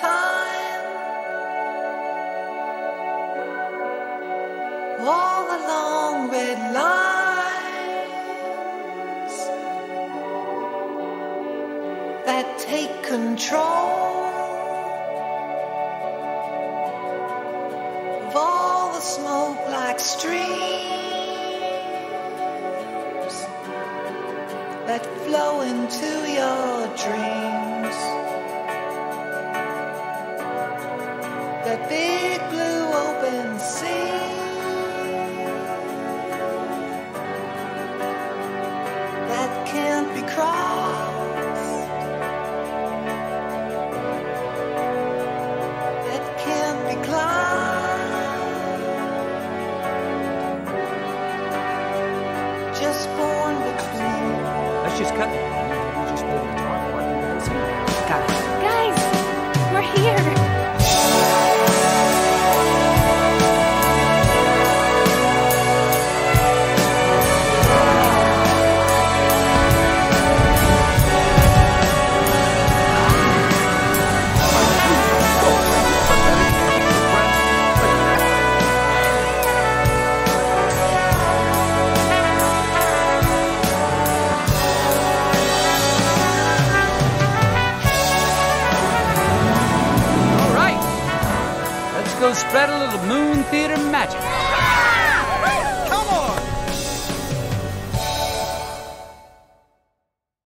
time. All the long red lines that take control of all the smoke like streams that flow into your dreams. That big blue open sea. That can't be crossed. That can't be climbed. Just born. Let's just cut. Go spread a little moon theater magic.